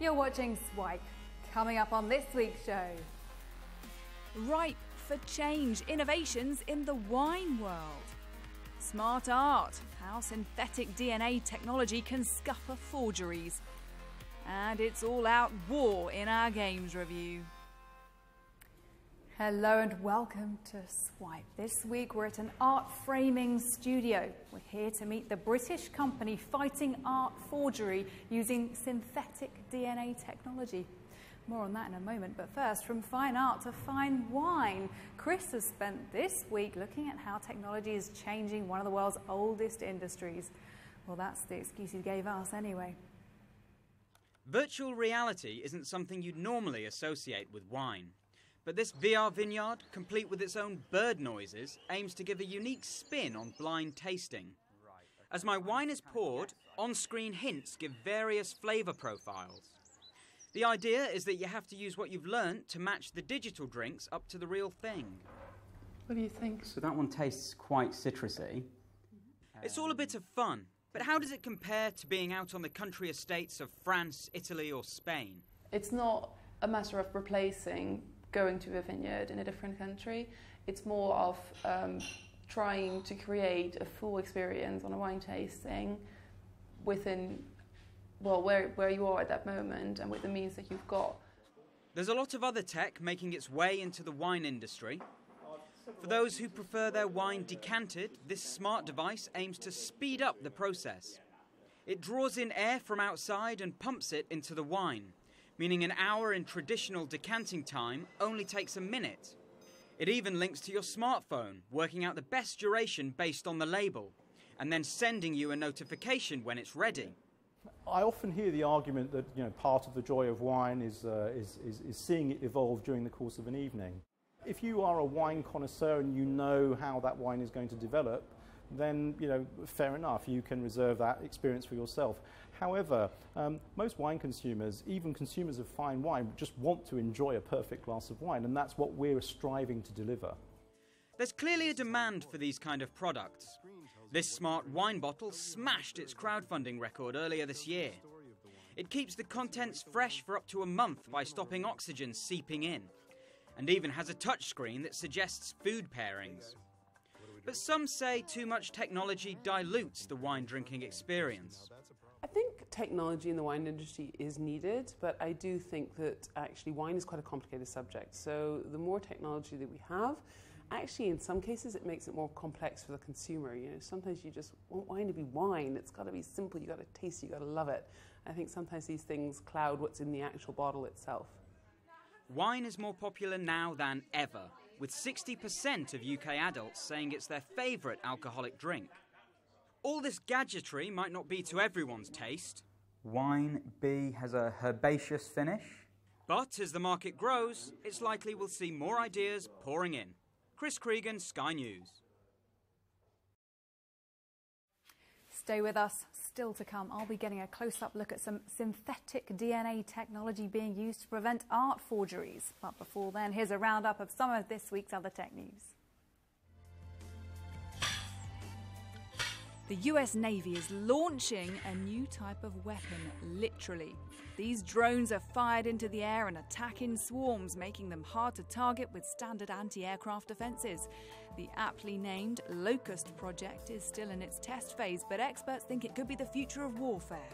You're watching Swipe. Coming up on this week's show. Ripe for change, innovations in the wine world. Smart art, how synthetic DNA technology can scupper forgeries. And it's all out war in our games review. Hello and welcome to Swipe. This week we're at an art framing studio. We're here to meet the British company fighting art forgery using synthetic DNA technology. More on that in a moment, but first, from fine art to fine wine, Chris has spent this week looking at how technology is changing one of the world's oldest industries. Well, that's the excuse he gave us anyway. Virtual reality isn't something you'd normally associate with wine. But this VR vineyard, complete with its own bird noises, aims to give a unique spin on blind tasting. As my wine is poured, on screen hints give various flavour profiles. The idea is that you have to use what you've learnt to match the digital drinks up to the real thing. What do you think? So that one tastes quite citrusy. It's all a bit of fun, but how does it compare to being out on the country estates of France, Italy, or Spain? It's not a matter of replacing going to a vineyard in a different country. It's more of um, trying to create a full experience on a wine tasting within, well, where, where you are at that moment and with the means that you've got. There's a lot of other tech making its way into the wine industry. For those who prefer their wine decanted, this smart device aims to speed up the process. It draws in air from outside and pumps it into the wine meaning an hour in traditional decanting time only takes a minute. It even links to your smartphone, working out the best duration based on the label, and then sending you a notification when it's ready. I often hear the argument that you know, part of the joy of wine is, uh, is, is, is seeing it evolve during the course of an evening. If you are a wine connoisseur and you know how that wine is going to develop, then you know, fair enough, you can reserve that experience for yourself. However, um, most wine consumers, even consumers of fine wine, just want to enjoy a perfect glass of wine, and that's what we're striving to deliver. There's clearly a demand for these kind of products. This smart wine bottle smashed its crowdfunding record earlier this year. It keeps the contents fresh for up to a month by stopping oxygen seeping in, and even has a touchscreen that suggests food pairings. But some say too much technology dilutes the wine drinking experience. Technology in the wine industry is needed, but I do think that actually wine is quite a complicated subject. So the more technology that we have, actually in some cases it makes it more complex for the consumer. You know, sometimes you just want wine to be wine. It's got to be simple. You got to taste. it, You got to love it. I think sometimes these things cloud what's in the actual bottle itself. Wine is more popular now than ever, with 60% of UK adults saying it's their favourite alcoholic drink. All this gadgetry might not be to everyone's taste. Wine B has a herbaceous finish. But as the market grows, it's likely we'll see more ideas pouring in. Chris Creegan, Sky News. Stay with us. Still to come, I'll be getting a close up look at some synthetic DNA technology being used to prevent art forgeries. But before then, here's a roundup of some of this week's other tech news. The US Navy is launching a new type of weapon, literally. These drones are fired into the air and attack in swarms, making them hard to target with standard anti aircraft defences. The aptly named Locust project is still in its test phase, but experts think it could be the future of warfare.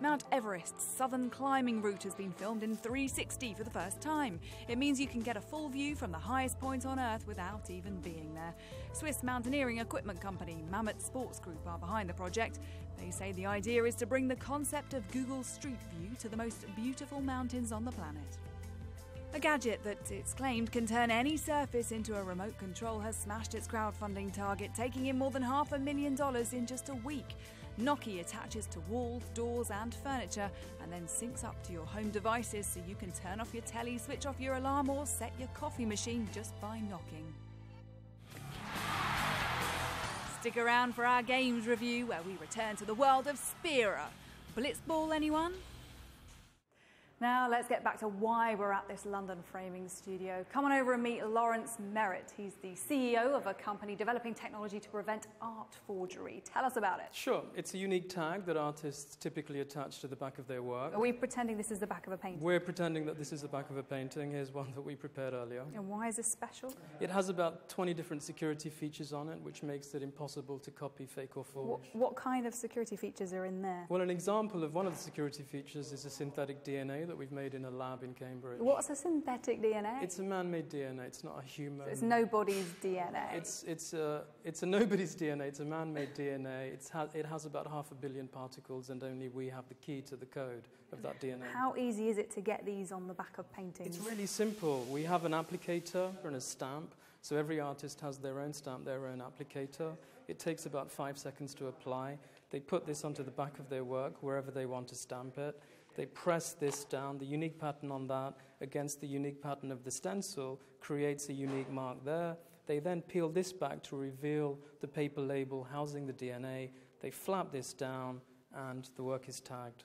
Mount Everest's southern climbing route has been filmed in 360 for the first time. It means you can get a full view from the highest point on Earth without even being there. Swiss mountaineering equipment company Mammut Sports Group are behind the project. They say the idea is to bring the concept of Google Street View to the most beautiful mountains on the planet. A gadget that it's claimed can turn any surface into a remote control has smashed its crowdfunding target, taking in more than half a million dollars in just a week. Knocki attaches to walls, doors, and furniture and then syncs up to your home devices so you can turn off your telly, switch off your alarm, or set your coffee machine just by knocking. Stick around for our games review where we return to the world of Spira. Blitzball, anyone? Now let's get back to why we're at this London framing studio. Come on over and meet Lawrence Merritt. He's the CEO of a company developing technology to prevent art forgery. Tell us about it. Sure. It's a unique tag that artists typically attach to the back of their work. Are we pretending this is the back of a painting? We're pretending that this is the back of a painting. Here's one that we prepared earlier. And why is this special? It has about 20 different security features on it, which makes it impossible to copy, fake, or forge. What, what kind of security features are in there? Well, an example of one of the security features is a synthetic DNA that we've made in a lab in Cambridge. What's a synthetic DNA? It's a man-made DNA. It's not a human. So it's nobody's DNA. It's it's a it's a nobody's DNA. It's a man-made DNA. It's ha- it has about half a billion particles, and only we have the key to the code of that DNA. How easy is it to get these on the back of paintings? It's really simple. We have an applicator and a stamp. So every artist has their own stamp, their own applicator. It takes about five seconds to apply. They put this onto the back of their work wherever they want to stamp it. They press this down, the unique pattern on that against the unique pattern of the stencil creates a unique mark there. They then peel this back to reveal the paper label housing the DNA. They flap this down, and the work is tagged.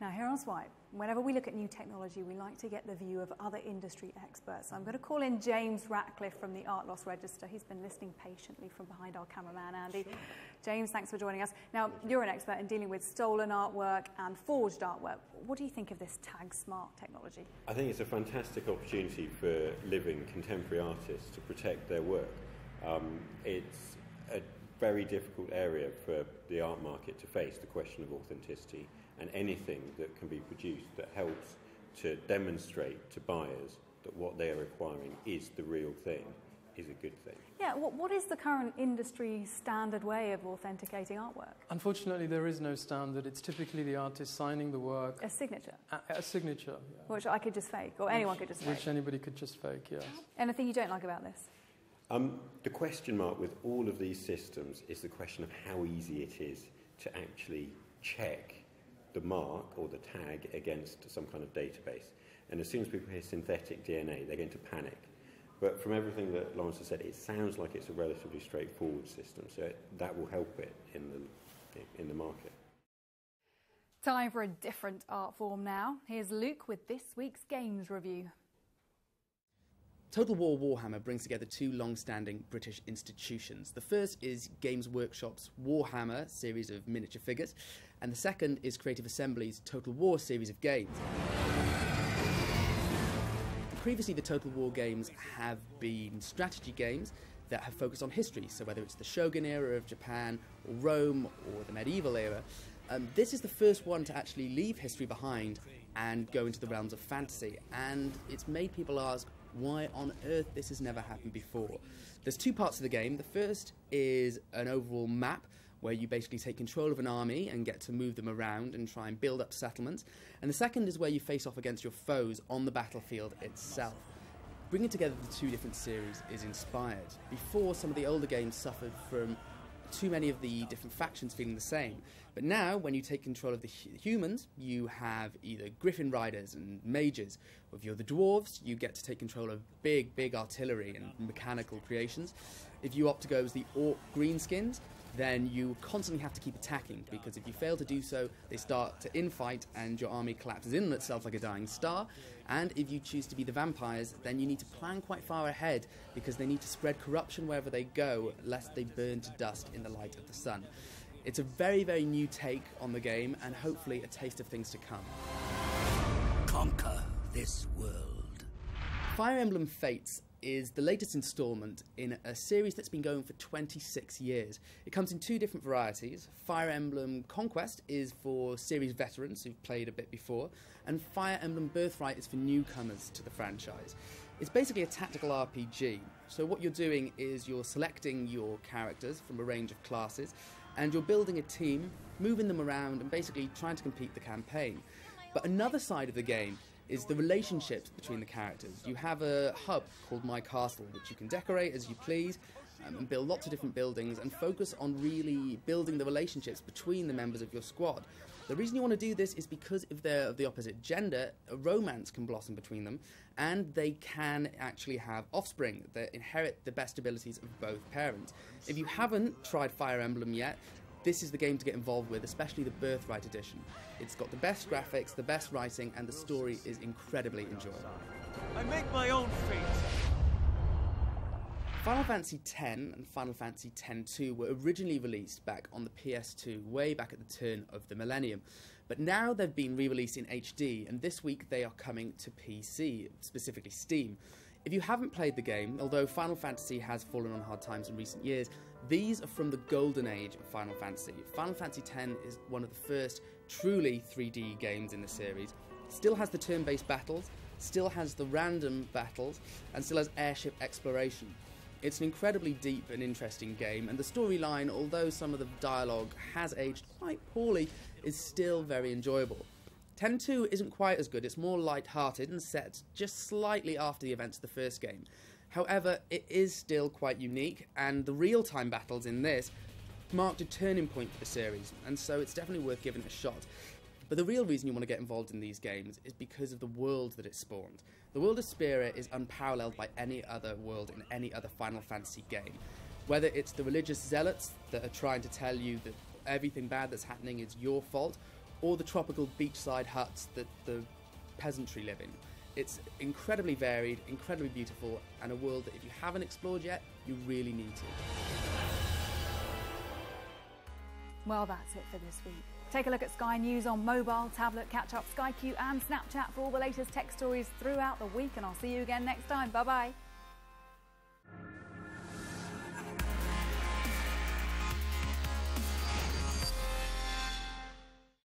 Now, here on Swipe, whenever we look at new technology, we like to get the view of other industry experts. I'm going to call in James Ratcliffe from the Art Loss Register. He's been listening patiently from behind our cameraman, Andy. James, thanks for joining us. Now, you're an expert in dealing with stolen artwork and forged artwork. What do you think of this Tagsmart technology? I think it's a fantastic opportunity for living contemporary artists to protect their work. Um, it's a very difficult area for the art market to face the question of authenticity and anything that can be produced that helps to demonstrate to buyers that what they are acquiring is the real thing is a good thing. Yeah, what, what is the current industry standard way of authenticating artwork? Unfortunately, there is no standard. It's typically the artist signing the work. A signature? A, a signature, yeah. Which I could just fake, or anyone could just fake. Which anybody could just fake, yes. Anything you don't like about this? Um, the question mark with all of these systems is the question of how easy it is to actually check the mark or the tag against some kind of database. And as soon as people hear synthetic DNA, they're going to panic. But from everything that Lawrence has said, it sounds like it's a relatively straightforward system, so it, that will help it in the, in the market. Time for a different art form now. Here's Luke with this week's Games Review. Total War Warhammer brings together two long standing British institutions. The first is Games Workshop's Warhammer series of miniature figures, and the second is Creative Assembly's Total War series of games. Previously, the Total War games have been strategy games that have focused on history, so whether it's the Shogun era of Japan, or Rome, or the medieval era. Um, this is the first one to actually leave history behind and go into the realms of fantasy, and it's made people ask why on earth this has never happened before. There's two parts of the game. The first is an overall map where you basically take control of an army and get to move them around and try and build up settlements. And the second is where you face off against your foes on the battlefield itself. Bringing together the two different series is inspired. Before, some of the older games suffered from too many of the different factions feeling the same. But now, when you take control of the humans, you have either Griffin Riders and Mages. If you're the Dwarves, you get to take control of big, big artillery and mechanical creations. If you opt to go as the Orc Greenskins, then you constantly have to keep attacking because if you fail to do so, they start to infight and your army collapses in on itself like a dying star. And if you choose to be the vampires, then you need to plan quite far ahead because they need to spread corruption wherever they go, lest they burn to dust in the light of the sun. It's a very, very new take on the game and hopefully a taste of things to come. Conquer this world. Fire Emblem Fates is the latest installment in a series that's been going for 26 years. It comes in two different varieties. Fire Emblem Conquest is for series veterans who've played a bit before, and Fire Emblem Birthright is for newcomers to the franchise. It's basically a tactical RPG. So, what you're doing is you're selecting your characters from a range of classes, and you're building a team, moving them around, and basically trying to complete the campaign. But another side of the game is the relationships between the characters. You have a hub called My Castle, which you can decorate as you please um, and build lots of different buildings and focus on really building the relationships between the members of your squad. The reason you want to do this is because if they're of the opposite gender, a romance can blossom between them and they can actually have offspring that inherit the best abilities of both parents. If you haven't tried Fire Emblem yet, this is the game to get involved with, especially the Birthright edition. It's got the best graphics, the best writing, and the story is incredibly enjoyable. I make my own fate. Final Fantasy X and Final Fantasy X-2 were originally released back on the PS2 way back at the turn of the millennium. But now they've been re-released in HD and this week they are coming to PC, specifically Steam. If you haven't played the game, although Final Fantasy has fallen on hard times in recent years, these are from the golden age of Final Fantasy. Final Fantasy X is one of the first truly 3D games in the series. Still has the turn-based battles, still has the random battles, and still has airship exploration. It's an incredibly deep and interesting game, and the storyline, although some of the dialogue has aged quite poorly, is still very enjoyable. X 2 isn't quite as good, it's more light-hearted and set just slightly after the events of the first game. However, it is still quite unique, and the real-time battles in this marked a turning point for the series, and so it's definitely worth giving it a shot. But the real reason you want to get involved in these games is because of the world that it spawned. The world of Spira is unparalleled by any other world in any other Final Fantasy game. Whether it's the religious zealots that are trying to tell you that everything bad that's happening is your fault, or the tropical beachside huts that the peasantry live in. It's incredibly varied, incredibly beautiful, and a world that if you haven't explored yet, you really need to. Well, that's it for this week. Take a look at Sky News on mobile, tablet, catch up, Sky Q, and Snapchat for all the latest tech stories throughout the week. And I'll see you again next time. Bye bye.